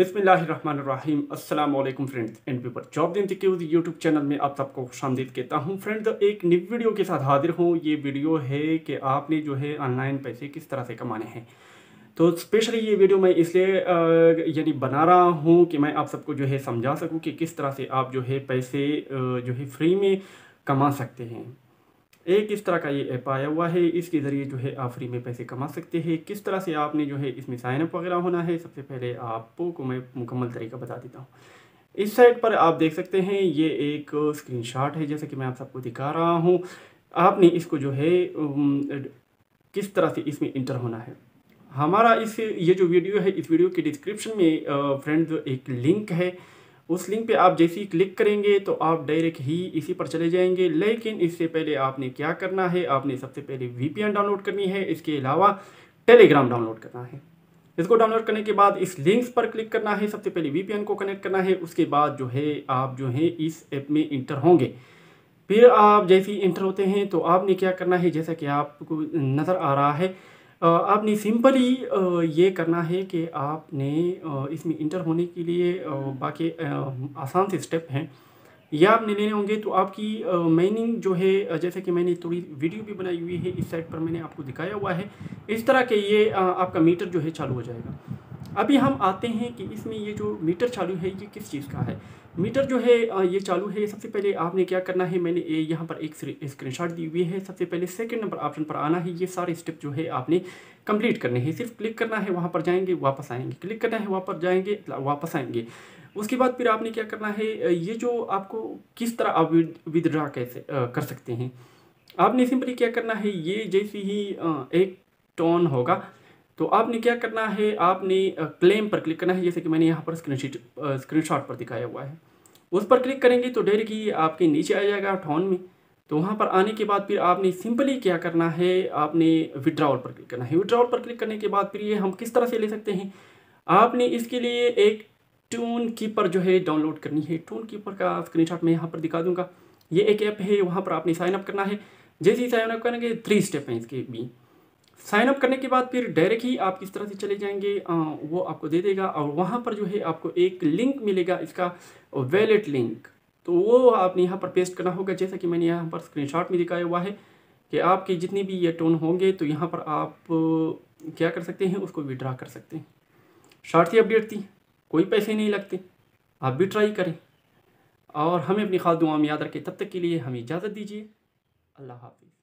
बिस्मिल्लाहिर्रहमानिर्रहीम। अस्सलाम friends and पीपर जॉब दिन के यूट्यूब चैनल में आप सबको खुशामदीद कहता हूँ। फ्रेंड्स, एक न्यू वीडियो के साथ हाजिर हूँ। ये वीडियो है कि आपने जो है ऑनलाइन पैसे किस तरह से कमाने हैं। तो स्पेशली ये वीडियो मैं इसलिए यानी बना रहा हूँ कि मैं आप सबको जो है समझा सकूँ कि किस तरह से आप जो है पैसे जो है फ्री में कमा सकते हैं। एक इस तरह का ये ऐप आया हुआ है। इसके ज़रिए जो है आप फ्री में पैसे कमा सकते हैं। किस तरह से आपने जो है इसमें साइनअप वगैरह होना है, सबसे पहले आपको मैं मुकम्मल तरीका बता देता हूँ। इस साइट पर आप देख सकते हैं, ये एक स्क्रीनशॉट है, जैसे कि मैं आप सबको दिखा रहा हूँ। आपने इसको जो है किस तरह से इसमें इंटर होना है। हमारा इस, ये जो वीडियो है, इस वीडियो के डिस्क्रिप्शन में फ्रेंड्स एक लिंक है। उस लिंक पे आप जैसे ही क्लिक करेंगे तो आप डायरेक्ट ही इसी पर चले जाएँगे। लेकिन इससे पहले आपने क्या करना है? आपने सबसे पहले वीपीएन डाउनलोड करनी है। इसके अलावा टेलीग्राम डाउनलोड करना है। इसको डाउनलोड करने के बाद इस लिंक्स पर क्लिक करना है। सबसे पहले वीपीएन को कनेक्ट करना है। उसके बाद जो है, आप जो है, इस ऐप में इंटर होंगे। फिर आप जैसे ही इंटर होते हैं तो आपने क्या करना है? जैसा कि आपको नज़र आ रहा है आपने सिंपली ये करना है कि आपने इसमें इंटर होने के लिए बाकी आसान से स्टेप हैं। ये आपने लेने होंगे तो आपकी माइनिंग जो है जैसे कि मैंने थोड़ी वीडियो भी बनाई हुई है, इस साइड पर मैंने आपको दिखाया हुआ है। इस तरह के ये आपका मीटर जो है चालू हो जाएगा। अभी हम आते हैं कि इसमें ये जो मीटर चालू है, ये किस चीज़ का है? मीटर जो है ये चालू है, सबसे पहले आपने क्या करना है, मैंने यहाँ पर एक स्क्रीनशॉट दी हुई है। सबसे पहले सेकंड नंबर ऑप्शन पर आना है, ये सारे स्टेप जो है आपने कंप्लीट करने हैं। सिर्फ़ क्लिक करना है, वहाँ पर जाएँगे, वापस आएँगे। क्लिक करना है, वहाँ पर जाएँगे वापस आएँगे। उसके बाद फिर आपने क्या करना है ये जो आपको किस तरह आप विदड्रा कैसे कर सकते हैं? आपने सिंपली क्या करना है, ये जैसे ही एक टोन होगा तो आपने क्या करना है? आपने क्लेम पर क्लिक करना है। जैसे कि मैंने यहाँ पर स्क्रीनशीट स्क्रीनशॉट पर दिखाया हुआ है। उस पर क्लिक करेंगे तो डायरेक्ट ही आपके नीचे आ जाएगा ठॉन में। तो वहाँ पर आने के बाद फिर आपने सिंपली क्या करना है? आपने विड्रावल पर क्लिक करना है। विड्रावल पर क्लिक करने के बाद फिर ये हम किस तरह से ले सकते हैं? आपने इसके लिए एक टून कीपर जो है डाउनलोड करनी है। टून कीपर का स्क्रीनशॉट मैं यहाँ पर दिखा दूँगा। ये एक ऐप है, वहाँ पर आपने साइनअप करना है। जैसे ही साइनअप करेंगे थ्री स्टेप हैं इसके भी साइन अप करने के बाद फिर डायरेक्ट ही आप किस तरह से चले जाएँगे आ, वो आपको दे देगा और वहाँ पर जो है आपको एक लिंक मिलेगा इसका वैलेट लिंक तो वो आपने यहाँ पर पेस्ट करना होगा जैसा कि मैंने यहाँ पर स्क्रीनशॉट में दिखाया हुआ है कि आपके जितने भी ये टोन होंगे तो यहाँ पर आप क्या कर सकते हैं उसको विड्रा कर सकते हैं। शॉर्ट थी अपडेट थी कोई पैसे नहीं लगते आप भी ट्राई करें। और हमें अपनी खास दुआ में याद रखें तब तक के लिए हमें इजाज़त दीजिए। अल्लाह हाफिज़।